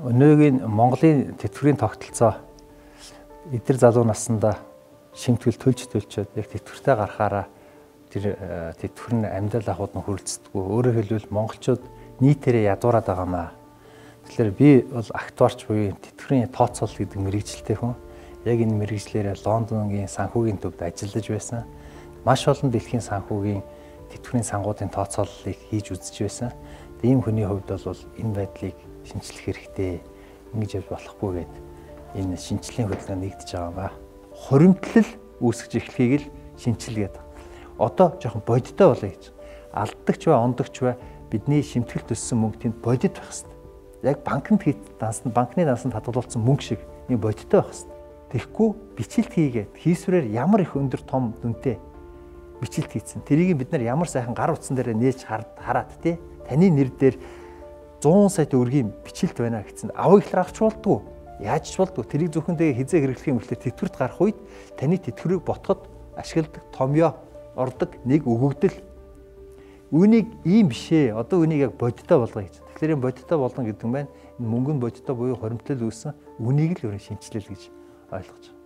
өнөөгийн Монголын тэтгэврийн тогтолцоо эдгээр залуу наснда шимтгэл төлж төлчөөд яг тэтгэвртэй гарахаараа тэр тэтгэвэр нь амьдрал ахуйд нь хүрэлцдэггүй. Өөрөөр хэлбэл монголчууд нийтээрээ ядуураад байгаамаа. Тэгэхээр би бол актуарч буюу тэтгэврийн тооцоол гэдэг мэрэгжилтэй хүн. Яг энэ мэрэгжлээрээ Лондонгийн санхүүгийн төвд ажиллаж байсан. Маш олон дэлхийн санхүүгийн тэтгэврийн сангуудын тооцооллыг хийж үзэж байсан. Ийм хүний хувьд бол энэ байдлыг шинчлэх хэрэгтэй. Ингэж явж болохгүй гэдэг энэ шинчлийн хөдөлгөөн нэгдэж байгаа ба. Хоримтлал үүсгэж эхлэхийг л шинчил гэдэг. Одоо жоохон бодиттой болоё гэж. Алддагч ба ондогч ба бидний шимтгэл төссөн мөнгө тэнд бодит байх хэрэгтэй. Яг банкнд хийх дансанд банкны дансанд хадгалуулсан мөнгө шиг нэг бодиттой байх хэрэгтэй. Тэгэхгүй бичилт хийгээд хийсвэрээр ямар их өндөр том дүнтэй бичилт хийцэн. Тэрийг бид нар ямар сайхан гар утсан дээр нээж хараад тий. Таны нэр дээр 100 сая төгрөгийн бичилт байна гэсэн. Авыг ихлэр авч болдгоо. Яаж ч болдгоо. Тэрийг зөвхөн тэгээ хизээ хэрэглэх юм бэлээ тэтгэврт гарах үед таны тэтгэврийг ботход ашигладаг томьёо ордог нэг өгөгдөл. Үүнийг ийм бишээ. Одоо үнийг яг бодиттой болгоё гэж. Тэгэхээр энэ бодиттой болно гэдэг нь байна. Энэ мөнгө нь бодиттой буюу хоримтлал үүсэн. Үнийг л өөрө шинчлэл гэж ойлгож байна.